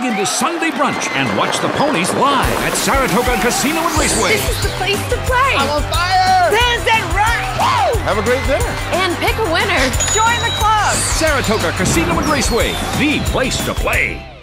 dig into Sunday brunch and watch the ponies live at Saratoga Casino and Raceway. This is the place to play. I'm on fire! There's that right. Woo! Have a great dinner. And pick a winner. Join the club. Saratoga Casino and Raceway, the place to play.